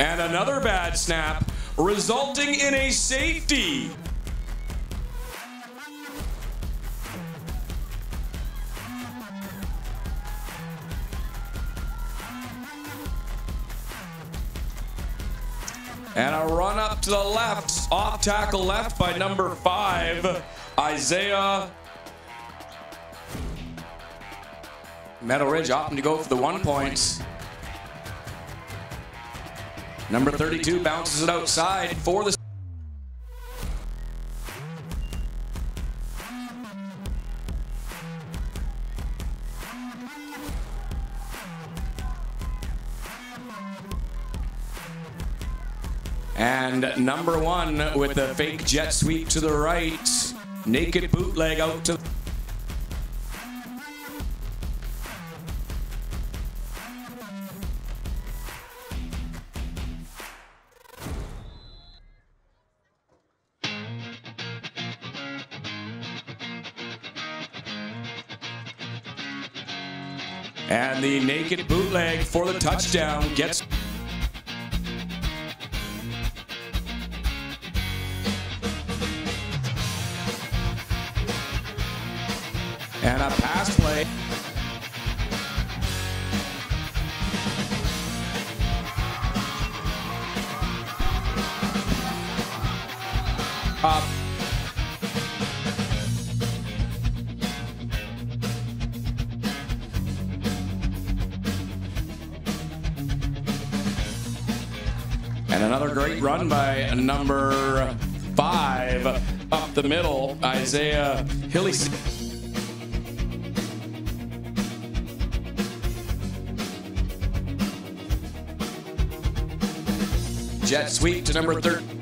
And another bad snap, resulting in a safety. And a run up to the left, off tackle left by number five, Isaiah Meadow Ridge opting to go for the one point. Number 32 bounces it outside for the. And number one with the fake jet sweep to the right. Naked bootleg out to. And the naked bootleg for the touchdown gets. And a pass play. Up. And another great run by number five up the middle, Isaiah Hilly. Jet sweep to number 13.